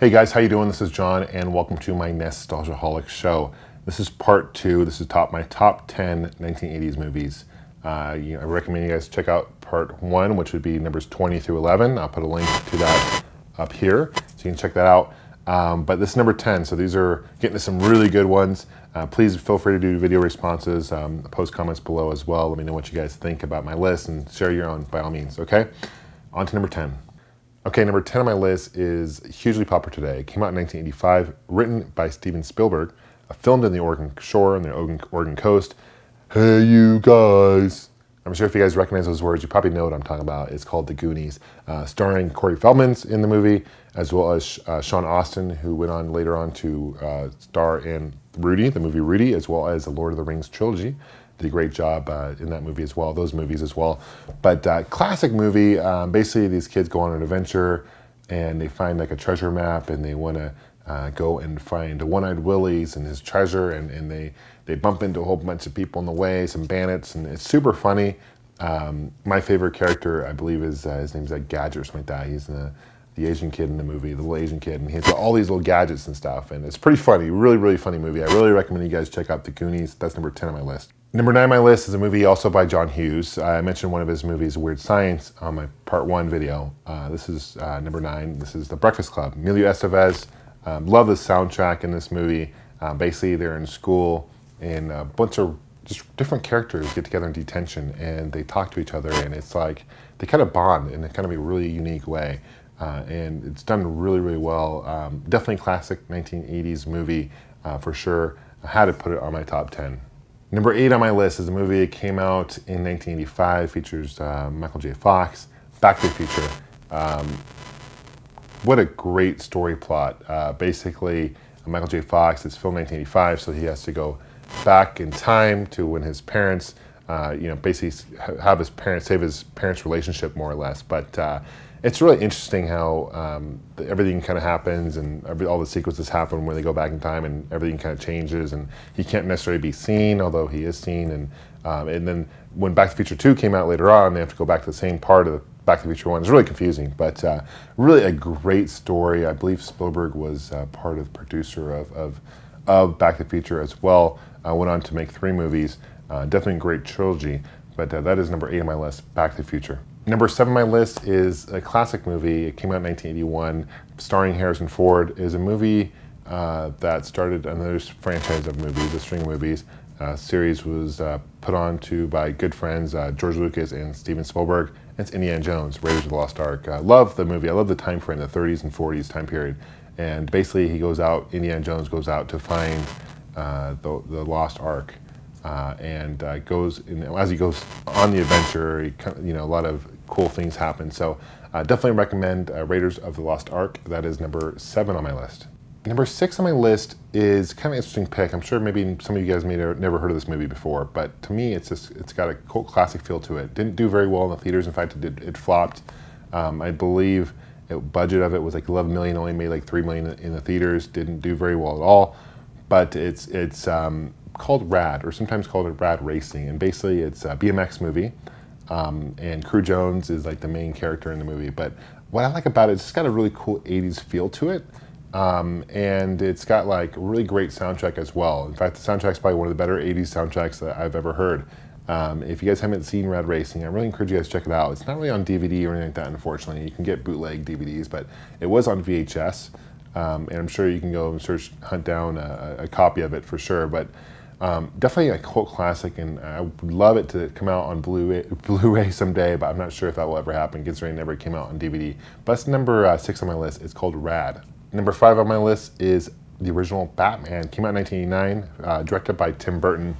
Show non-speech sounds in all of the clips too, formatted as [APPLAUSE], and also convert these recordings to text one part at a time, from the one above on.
Hey guys, how you doing? This is John, and welcome to my Nostalgia NEStalgiaholic show. This is part two. This is top my top 10 1980s movies. Uh, you I recommend you guys check out part one, which would be numbers 20 through 11. I'll put a link to that up here, so you can check that out. Um, but this is number 10, so these are getting to some really good ones. Uh, please feel free to do video responses, um, post comments below as well. Let me know what you guys think about my list and share your own by all means, okay? On to number 10. Okay, number 10 on my list is hugely popular today. It came out in 1985, written by Steven Spielberg, filmed in the Oregon shore on the Oregon, coast. Hey, you guys. I'm sure if you guys recognize those words, you probably know what I'm talking about. It's called The Goonies, uh, starring Corey Feldman's in the movie, as well as uh, Sean Astin, who went on later on to uh, star in Rudy, the movie Rudy, as well as the Lord of the Rings trilogy did a great job uh, in that movie as well, those movies as well. But uh, classic movie, um, basically these kids go on an adventure and they find like a treasure map and they want to uh, go and find One-Eyed Willie's and his treasure and, and they, they bump into a whole bunch of people in the way, some bandits, and it's super funny. Um, my favorite character, I believe, is uh, his name's like Gadget or something like that. He's the, the Asian kid in the movie, the little Asian kid, and he has all these little gadgets and stuff, and it's pretty funny, really, really funny movie. I really recommend you guys check out The Goonies. That's number 10 on my list. Number nine on my list is a movie also by John Hughes. I mentioned one of his movies, Weird Science, on my part one video. Uh, this is uh, number nine. This is The Breakfast Club. Emilio Estevez. Um, love the soundtrack in this movie. Uh, basically, they're in school and a bunch of just different characters get together in detention and they talk to each other and it's like they kind of bond in a kind of a really unique way. Uh, and it's done really, really well. Um, definitely classic 1980s movie uh, for sure. I had to put it on my top 10. Number eight on my list is a movie that came out in 1985, features uh, Michael J. Fox, Back to the Future. Um, what a great story plot. Uh, basically, Michael J. Fox is filmed 1985, so he has to go back in time to when his parents, uh, you know, basically have his parents save his parents' relationship more or less. But uh, it's really interesting how um, the, everything kind of happens and every, all the sequences happen when they go back in time and everything kind of changes and he can't necessarily be seen although he is seen and um, and then when Back to the Future 2 came out later on they have to go back to the same part of the Back to the Future 1 it's really confusing but uh, really a great story. I believe Spielberg was uh, part of the producer of, of, of, Back to the Future as well. Uh, went on to make three movies uh, definitely a great trilogy but uh, that is number eight on my list Back to the Future Number seven on my list is a classic movie. It came out in 1981, starring Harrison Ford. It is a movie uh, that started another franchise of movies, the string movies. Uh, series was uh, put on to by good friends uh, George Lucas and Steven Spielberg. It's Indiana Jones, Raiders of the Lost Ark. I love the movie. I love the time frame, the 30s and 40s time period. And basically, he goes out. Indiana Jones goes out to find uh, the, the lost Ark. Uh, and uh, goes in, as he goes on the adventure, he, you know, a lot of cool things happen. So uh, definitely recommend uh, Raiders of the Lost Ark. That is number seven on my list. Number six on my list is kind of an interesting pick. I'm sure maybe some of you guys may have never heard of this movie before, but to me, it's just it's got a cult classic feel to it. Didn't do very well in the theaters. In fact, it did, it flopped. Um, I believe it, budget of it was like 11 million, only made like 3 million in the theaters. Didn't do very well at all. But it's it's um, called Rad, or sometimes called Rad Racing, and basically it's a BMX movie. Um, and Cru Jones is like the main character in the movie. But what I like about it is it's got a really cool 80s feel to it. Um, and it's got like a really great soundtrack as well. In fact, the soundtrack's probably one of the better 80s soundtracks that I've ever heard. Um, if you guys haven't seen Rad Racing, I really encourage you guys to check it out. It's not really on DVD or anything like that, unfortunately. You can get bootleg DVDs, but it was on VHS. Um, and I'm sure you can go and search, hunt down a, a copy of it for sure. But um, definitely a cult classic, and I would love it to come out on Blu-ray, [LAUGHS] Blu-ray someday, but I'm not sure if that will ever happen considering it never came out on DVD. But number uh, six on my list. It's called Rad. Number five on my list is the original Batman. Came out in 1989, uh, directed by Tim Burton,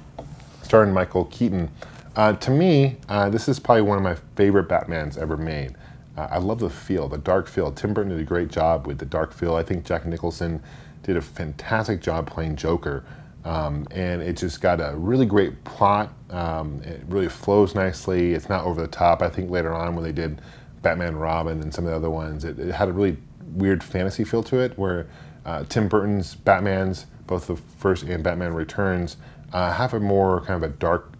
starring Michael Keaton. Uh, to me, uh, this is probably one of my favorite Batmans ever made. Uh, I love the feel, the dark feel. Tim Burton did a great job with the dark feel. I think Jack Nicholson did a fantastic job playing Joker. Um, and it just got a really great plot. Um, it really flows nicely. It's not over the top. I think later on when they did Batman Robin and some of the other ones, it, it had a really weird fantasy feel to it where uh, Tim Burton's Batmans, both the first and Batman Returns, uh, have a more kind of a dark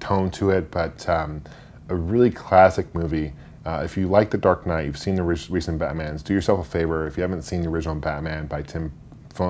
tone to it, but um, a really classic movie. Uh, if you like The Dark Knight, you've seen the re- recent Batmans, do yourself a favor. If you haven't seen the original Batman by Tim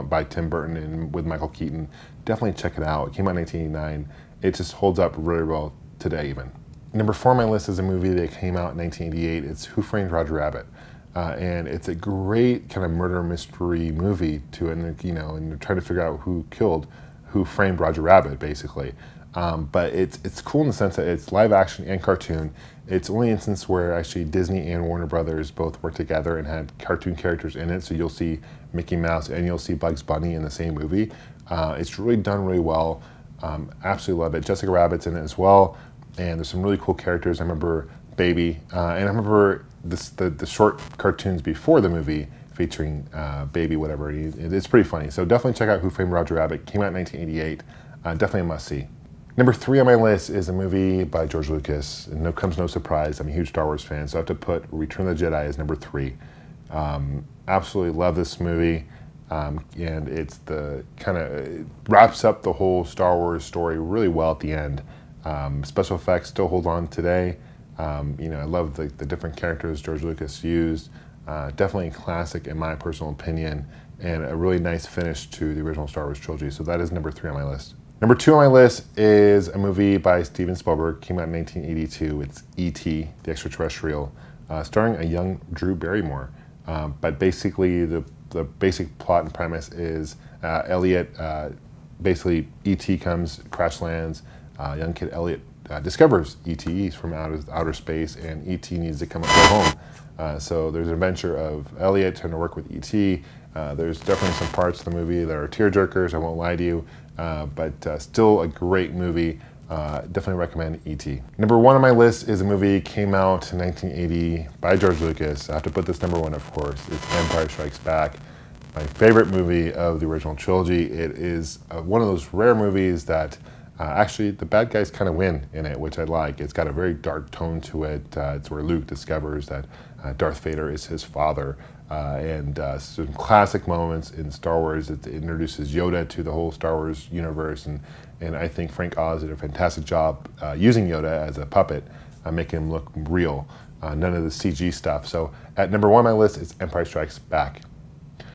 by Tim Burton and with Michael Keaton, definitely check it out. It came out in 1989. It just holds up really well today, even. Number four on my list is a movie that came out in 1988. It's Who Framed Roger Rabbit. Uh, and it's a great kind of murder mystery movie to and you know and trying to figure out who killed who framed Roger Rabbit basically um, but it's it's cool in the sense that it's live action and cartoon it's only instance where actually Disney and Warner Brothers both worked together and had cartoon characters in it so you'll see Mickey Mouse and you'll see Bugs Bunny in the same movie uh, it's really done really well um, absolutely love it Jessica Rabbit's in it as well and there's some really cool characters I remember Baby uh, and I remember this, the, the short cartoons before the movie featuring uh, Baby, whatever. It's pretty funny. So definitely check out Who Framed Roger Rabbit. Came out in 1988. Uh, definitely a must see. Number three on my list is a movie by George Lucas. And no comes no surprise. I'm a huge Star Wars fan, so I have to put Return of the Jedi as number three. Um, absolutely love this movie. Um, and it's the kind of it wraps up the whole Star Wars story really well at the end. Um, special effects still hold on today. Um, you know, I love the, the, different characters George Lucas used. Uh, definitely a classic in my personal opinion, and a really nice finish to the original Star Wars trilogy. So that is number three on my list. Number two on my list is a movie by Steven Spielberg, came out in 1982. It's E.T., the extraterrestrial, uh, starring a young Drew Barrymore. Um, but basically, the, the basic plot and premise is uh, Elliot, uh, basically, E.T. comes, crash lands, uh, young kid Elliot uh, discovers ETs from outer, outer space, and ET needs to come home. Uh, so there's an adventure of Elliot trying to work with ET. Uh, there's definitely some parts of the movie that are tear jerkers. I won't lie to you, uh, but uh, still a great movie. Uh, definitely recommend E.T. Number one on my list is a movie came out in 1980 by George Lucas. I have to put this number one, of course. It's Empire Strikes Back. My favorite movie of the original trilogy. It is one of those rare movies that uh, actually, the bad guys kind of win in it, which I like. It's got a very dark tone to it. Uh, it's where Luke discovers that uh, Darth Vader is his father. Uh, and uh, some classic moments in Star Wars. It introduces Yoda to the whole Star Wars universe. And, and I think Frank Oz did a fantastic job uh, using Yoda as a puppet, making him look real. none of the CG stuff. So at number one on my list is Empire Strikes Back.